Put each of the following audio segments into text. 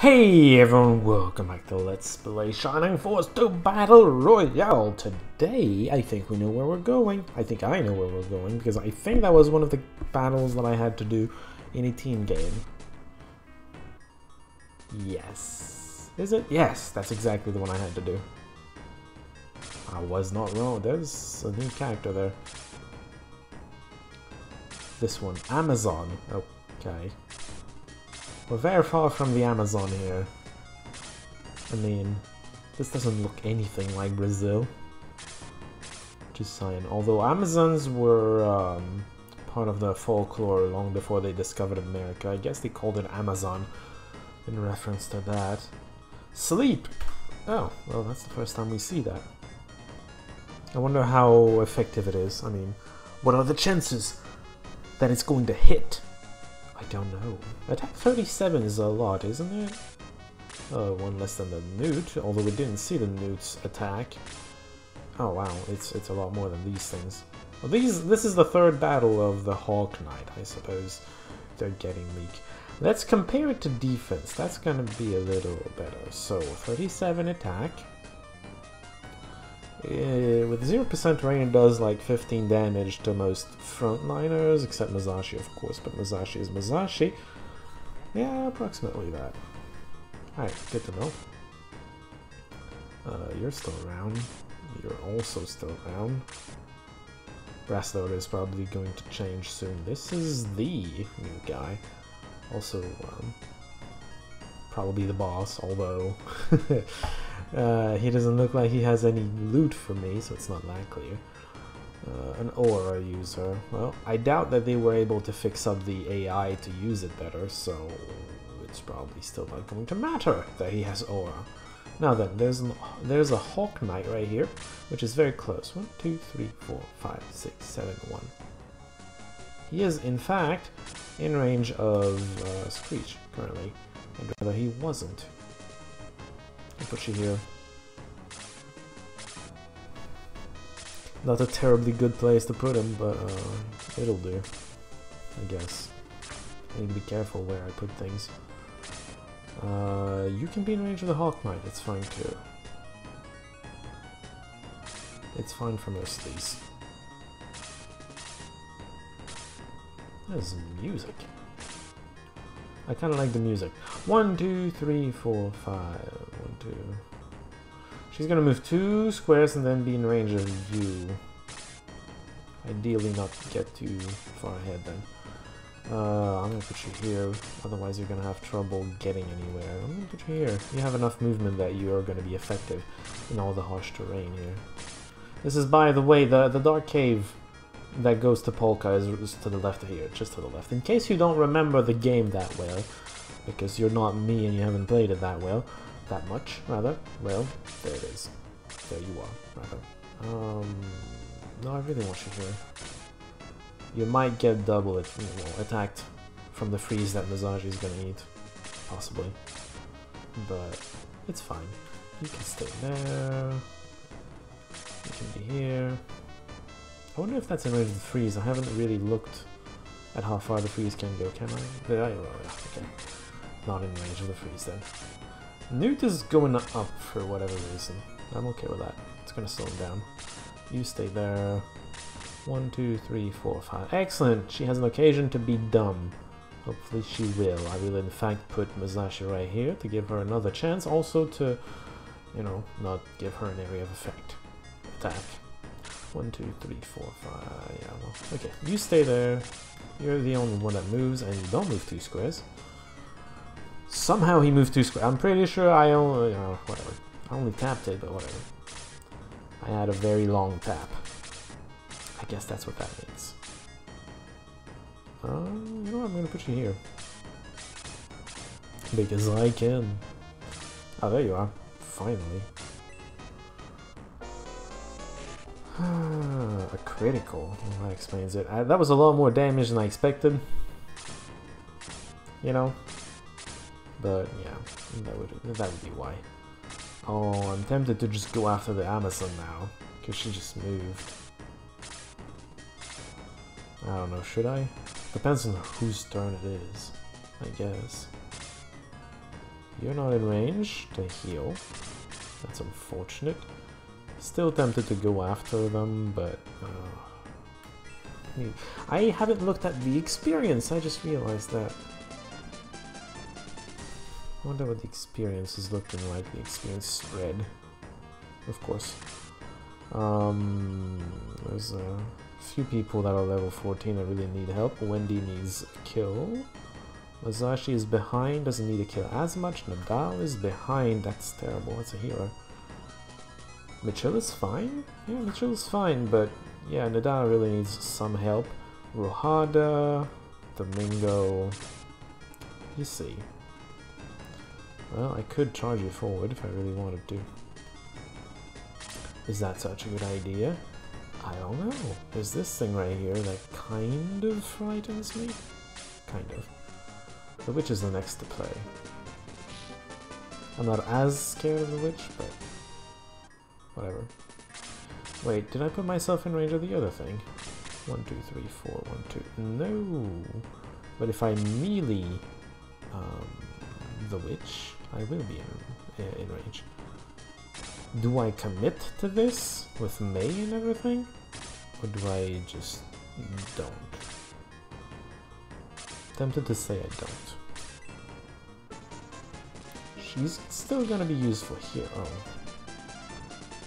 Hey everyone, welcome back to Let's Play Shining Force 2 Battle Royale. Today, I think we know where we're going. I think I know where we're going, because I think that was one of the battles that I had to do in a team game. Yes. Is it? Yes, that's exactly the one I had to do. I was not wrong. There's a new character there. This one, Amazon. Okay. We're very far from the Amazon here. I mean, this doesn't look anything like Brazil. Just saying. Although Amazons were um, part of the folklore long before they discovered America. I guess they called it Amazon in reference to that. Sleep! Oh, well that's the first time we see that. I wonder how effective it is. I mean, what are the chances that it's going to hit? I don't know. Attack 37 is a lot, isn't it? Oh, one less than the Newt, although we didn't see the Newt's attack. Oh wow, it's it's a lot more than these things. Well, these this is the third battle of the Hawk Knight, I suppose. They're getting weak. Let's compare it to defense. That's gonna be a little better. So 37 attack. Uh, with 0% rain does like 15 damage to most frontliners, except Masashi of course, but Masashi is Masashi. Yeah, approximately that. Alright, good to know. Uh, you're still around. You're also still around. Brass is probably going to change soon. This is the new guy. Also, um, probably the boss, although uh, he doesn't look like he has any loot for me, so it's not clear. Uh, an aura user. Well, I doubt that they were able to fix up the AI to use it better, so it's probably still not going to matter that he has aura. Now then, there's an, there's a Hawk Knight right here, which is very close. One, two, three, four, five, six, seven, one. He is, in fact, in range of uh, Screech currently. I'd rather he wasn't. I'll put you here. Not a terribly good place to put him, but uh, it'll do. I guess. I need to be careful where I put things. Uh, you can be in range of the Hawk Knight, it's fine too. It's fine for most of these. There's music. I kind of like the music. One, two, three, four, five. Two. She's gonna move two squares and then be in range of you. Ideally not get too far ahead then. Uh, I'm gonna put you here, otherwise you're gonna have trouble getting anywhere. I'm gonna put you here. You have enough movement that you are gonna be effective in all the harsh terrain here. This is, by the way, the, the Dark Cave that goes to Polca is, is, to the left here, just to the left. In case you don't remember the game that well, because you're not me and you haven't played it that well, that much, rather, well, there it is. There you are, rather. Um, no, I really want you here. You might get double it, well, attacked from the freeze that Masashi is gonna eat, possibly. But it's fine. You can stay there. You can be here. I wonder if that's in range of the freeze. I haven't really looked at how far the freeze can go, can I? There, I okay. Not in range of the freeze then. Newt is going up for whatever reason. I'm okay with that. It's gonna slow him down. You stay there. One, two, three, four, five. Excellent! She has an occasion to be dumb. Hopefully she will. I will in fact put Masashi right here to give her another chance. Also to, you know, not give her an area of effect. Attack. One, two, three, four, five. Yeah, well, okay. You stay there. You're the only one that moves, and you don't move two squares. Somehow he moved two squares. I'm pretty sure I only, uh, whatever. I only tapped it, but whatever. I had a very long tap. I guess that's what that means. Uh, you know what? I'm gonna put you here. Because I can. Oh, there you are. Finally. a critical. That explains it. I, that was a lot more damage than I expected. You know? But yeah, that would that would be why. Oh, I'm tempted to just go after the Amazon now, because she just moved. I don't know, should I? Depends on whose turn it is, I guess. You're not in range to heal. That's unfortunate. Still tempted to go after them, but... Uh, I haven't looked at the experience, I just realized that. I wonder what the experience is looking like, the experience spread. Of course. Um, there's a few people that are level 14 that really need help. Wendy needs a kill. Masashi is behind, doesn't need a kill as much. Nadal is behind, that's terrible, that's a hero. Mitchell is fine? Yeah, Mitchell is fine, but yeah, Nadal really needs some help. Rohada, Domingo, you see. Well, I could charge you forward if I really wanted to. Is that such a good idea? I don't know. There's this thing right here that kind of frightens me. Kind of. The witch is the next to play. I'm not as scared of the witch, but whatever. Wait, did I put myself in range of the other thing? One, two, three, four, one, two. No! But if I melee um, the witch, I will be in, in range. Do I commit to this with May and everything? Or do I just don't? Tempted to say I don't. She's still gonna be useful here. Oh.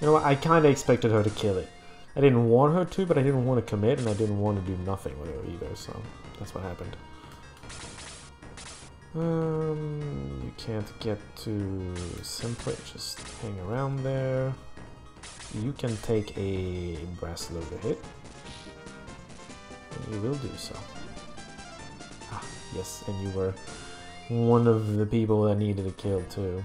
You know what? I kinda expected her to kill it. I didn't want her to, but I didn't want to commit, and I didn't want to do nothing with her either, so that's what happened. Um, you can't get to simply just hang around there. You can take a brass loader hit. And you will do so. Ah, yes, and you were one of the people that needed a kill too.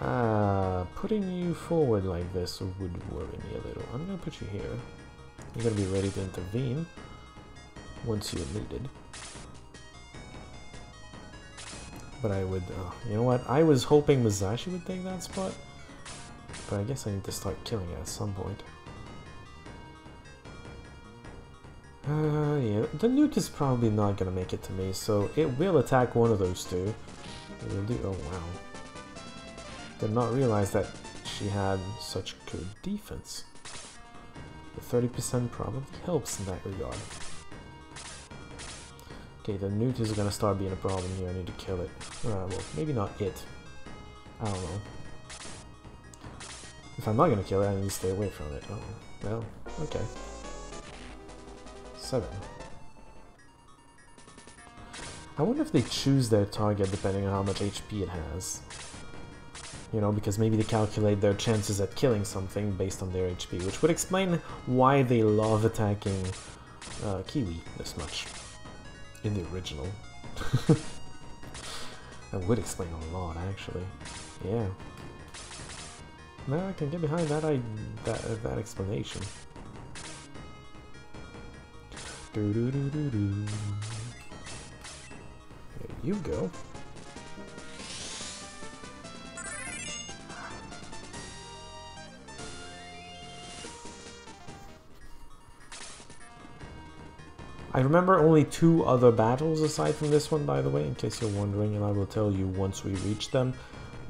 Ah, putting you forward like this would worry me a little. I'm gonna put you here. You're gonna be ready to intervene once you're needed. But I would, uh, you know what? I was hoping Masashi would take that spot. But I guess I need to start killing it at some point. Uh, yeah, the newt is probably not gonna make it to me, so it will attack one of those two. It will do, oh wow. Did not realize that she had such good defense. The 30% probably helps in that regard. Okay, the newt is gonna start being a problem here. I need to kill it. Uh, well, maybe not it. I don't know. If I'm not gonna kill it, I need to stay away from it. Oh, well, okay. Seven. I wonder if they choose their target depending on how much HP it has. You know, because maybe they calculate their chances at killing something based on their HP, which would explain why they love attacking uh, Kiwi this much in the original. that would explain a lot, actually. Yeah. Now I can get behind that I that uh, that explanation. Do do do do do. There you go. I remember only two other battles aside from this one, by the way, in case you're wondering, and I will tell you once we reach them.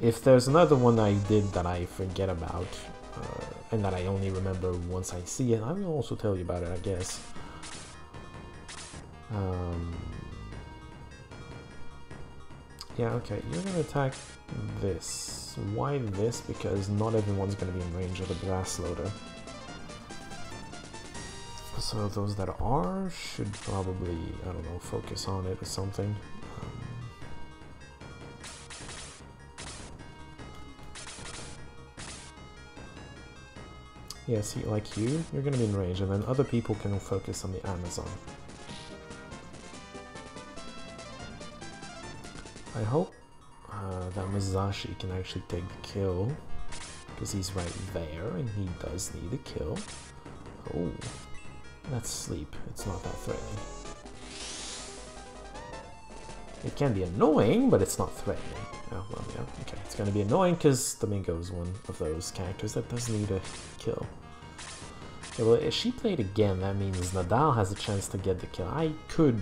If there's another one I did that I forget about, uh, and that I only remember once I see it, I will also tell you about it, I guess. Um, yeah, okay, you're gonna attack this. Why this? Because not everyone's gonna be in range of the brass loader. So those that are should probably, I don't know, focus on it or something. Um, yeah, see, like you, you're gonna be in range, and then other people can focus on the Amazon. I hope uh, that Masashi can actually take the kill, because he's right there, and he does need a kill. Oh, that's sleep. It's not that threatening. It can be annoying, but it's not threatening. Oh, well, yeah, okay. It's gonna be annoying because Domingo is one of those characters that does need a kill. Okay, well, if she played again, that means Nadal has a chance to get the kill. I could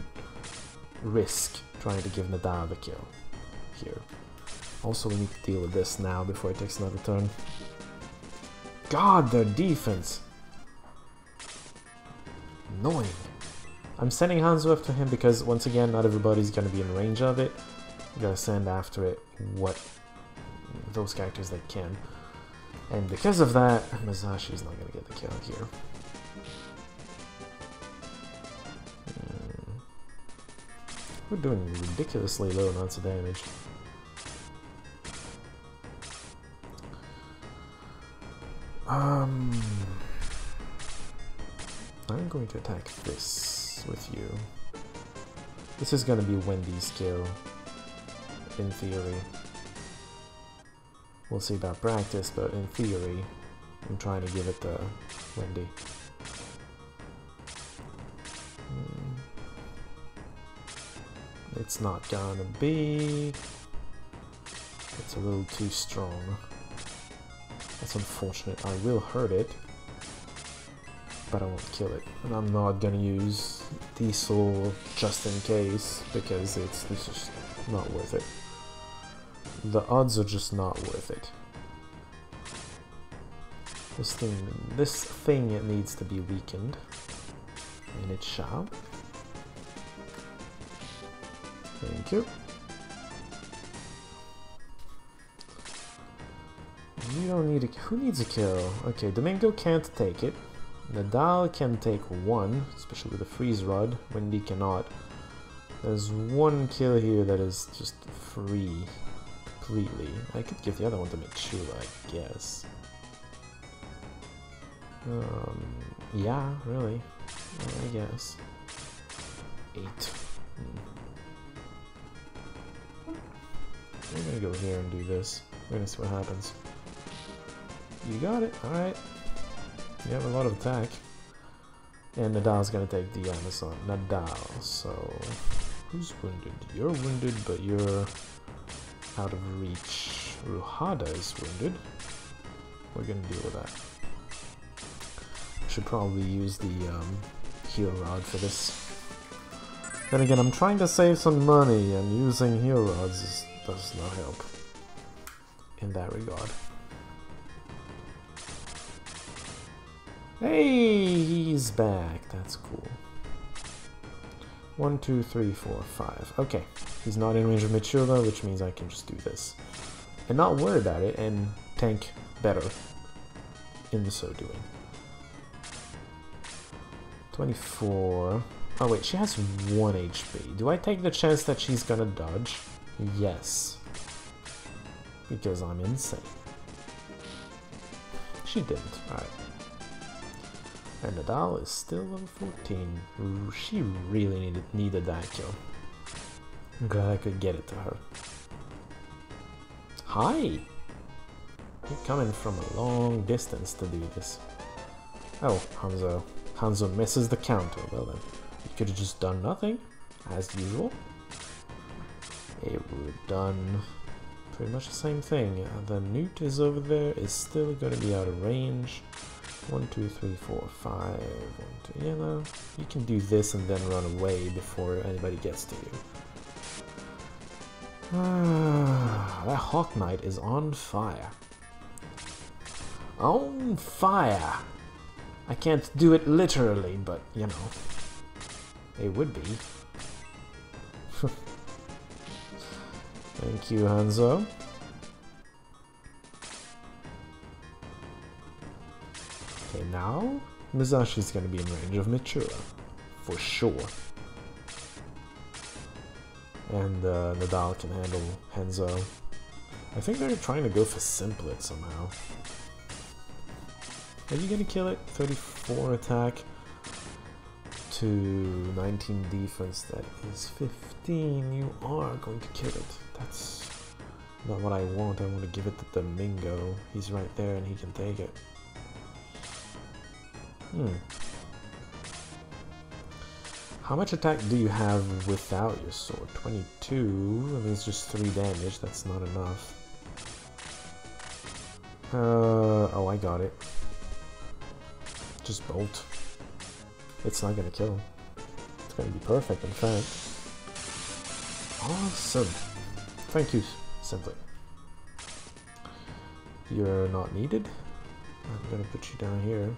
risk trying to give Nadal the kill. here. Also, we need to deal with this now before it takes another turn. God, their defense! Annoying. I'm sending Hanzo after him because, once again, not everybody's gonna be in range of it. I'm gonna send after it what those characters that can. And because of that, Masashi's not gonna get the kill here. Hmm. We're doing ridiculously low amounts of damage. Um, I'm going to attack this with you. This is going to be Wendy's kill, in theory. We'll see about practice, but in theory, I'm trying to give it to Wendy. Hmm. It's not gonna be... It's a little too strong. That's unfortunate. I will hurt it, but I won't kill it. And I'm not gonna use Diesel just in case, because it's, it's just not worth it. The odds are just not worth it. This thing, this thing it needs to be weakened, and it shall. Thank you. You don't need a... Who needs a kill? Okay, Domingo can't take it. Nadal can take one, especially with the freeze rod. Wendy cannot. There's one kill here that is just free. Completely. I could give the other one to Michula, I guess. Um, yeah, really. I guess. Eight. Hmm. We're gonna go here and do this. We're gonna see what happens. You got it, alright. You have a lot of attack. And Nadal's gonna take the Amazon. Nadal, so... Who's wounded? You're wounded, but you're out of reach. Ruhada is wounded. We're gonna deal with that. Should probably use the um, heal rod for this. Then again, I'm trying to save some money, and using heal rods is, does not help in that regard. Hey, he's back. That's cool. One, two, three, four, five. Okay, he's not in range of Michula, which means I can just do this. And not worry about it, and tank better in so doing. 24. Oh wait, she has 1 HP. Do I take the chance that she's gonna dodge? Yes. Because I'm insane. She didn't. Alright. And Nadal is still level 14. She really needed, needed that kill. I'm glad I could get it to her. Hi! You're coming from a long distance to do this. Oh, Hanzo. Hanzo misses the counter. Well then, you could have just done nothing, as usual. It would have done pretty much the same thing. Uh, the newt is over there, is still going to be out of range. One, two, three, four, five. Two. You know, you can do this and then run away before anybody gets to you. That Hawk Knight is on fire. On fire! I can't do it literally, but, you know, it would be. Thank you, Hanzo. Okay, now Masashi's gonna be in range of Michura, for sure. And uh, Nadal can handle Henzo. I think they're trying to go for Simplet somehow. Are you gonna kill it? 34 attack to 19 defense, that is 15. You are going to kill it. That's not what I want. I want to give it to Domingo. He's right there and he can take it. Hmm. How much attack do you have without your sword? 22? I mean, it's just 3 damage. That's not enough. Uh, oh, I got it. Just bolt. It's not gonna kill. It's gonna be perfect, in fact. Awesome. thank you, simply. You're not needed. I'm gonna put you down here.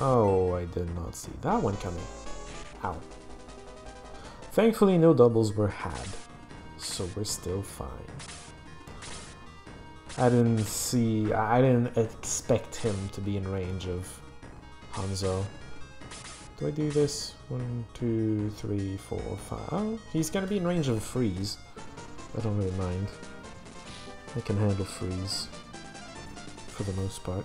Oh, I did not see that one coming. Ow. Thankfully, no doubles were had, so we're still fine. I didn't see, I didn't expect him to be in range of Hanzo. Do I do this? One, two, three, four, five. Oh, he's gonna be in range of freeze. I don't really mind. I can handle freeze for the most part.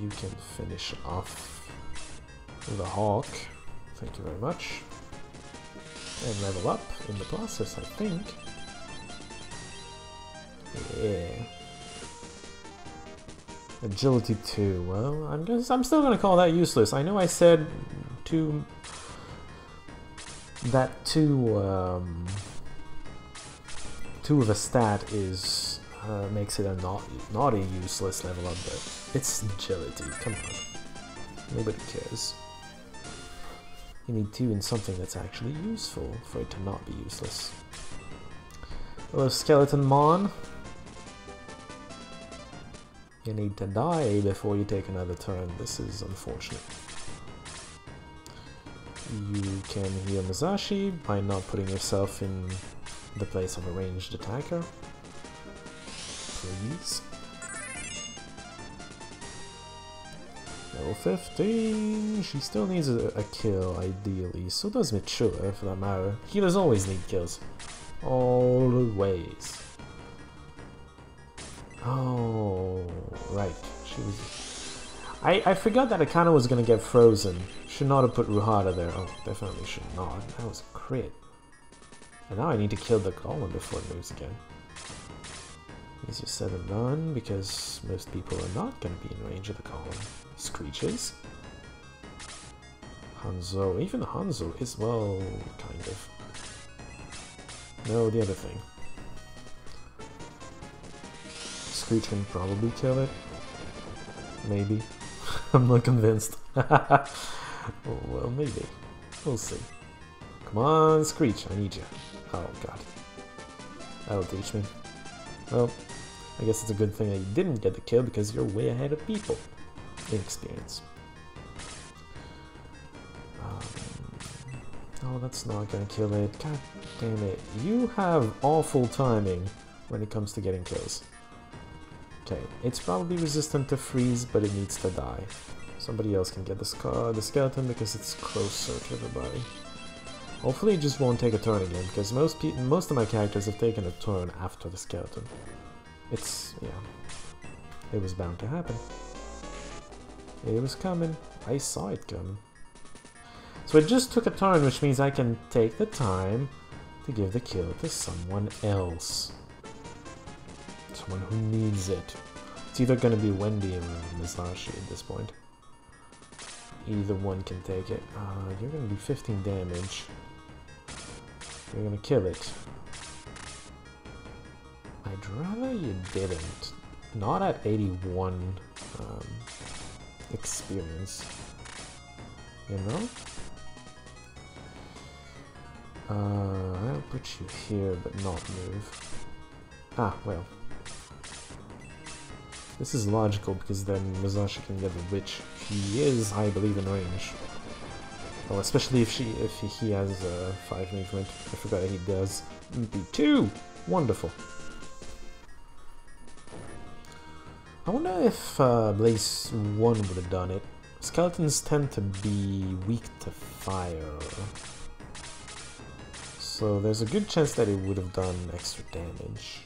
You can finish off the hawk. Thank you very much. And level up in the process, I think. Yeah. Agility 2. Well, I'm guess I'm still gonna call that useless. I know I said two that two um, two of a stat is uh, makes it a not not a useless level up, but it's agility. Come on, nobody cares. You need two in something that's actually useful for it to not be useless. Hello, Skeleton Mon. You need to die before you take another turn. This is unfortunate. You can heal Masashi by not putting yourself in the place of a ranged attacker. Please. Level 15! She still needs a, a kill, ideally. So does Mitchula, for that matter. Healers always need kills. Always. Oh, right. She was. I I forgot that Akana was gonna get frozen. Should not have put Ruhara there. Oh, definitely should not. That was a crit. And now I need to kill the golem before it moves again. Easier said than done because most people are not gonna be in range of the golem. Screeches. Hanzo. Even Hanzo is well, kind of. No, the other thing. Screech can probably kill it. Maybe. I'm not convinced. Oh, well, maybe. We'll see. Come on, Screech, I need you. Oh god. That'll teach me. Well, I guess it's a good thing that you didn't get the kill because you're way ahead of people in experience. Um, oh, that's not gonna kill it. God damn it. You have awful timing when it comes to getting kills. Okay, it's probably resistant to freeze, but it needs to die. Somebody else can get the, the skeleton because it's closer to everybody. Hopefully it just won't take a turn again, because most most of my characters have taken a turn after the skeleton. It's, yeah, it was bound to happen. It was coming. I saw it coming. So it just took a turn, which means I can take the time to give the kill to someone else someone who needs it. It's either gonna be Wendy or Masashi at this point. Either one can take it. Uh, you're gonna do 15 damage. You're gonna kill it. I'd rather you didn't. Not at 81 um, experience. You know? Uh, I'll put you here, but not move. Ah, well, this is logical because then Masashi can get the witch. He is, I believe, in range. Well, especially if she if he has uh, five movement. I forgot he does. MP2! Wonderful. I wonder if uh, Blaze 1 would have done it. Skeletons tend to be weak to fire. So there's a good chance that it would have done extra damage.